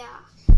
Yeah.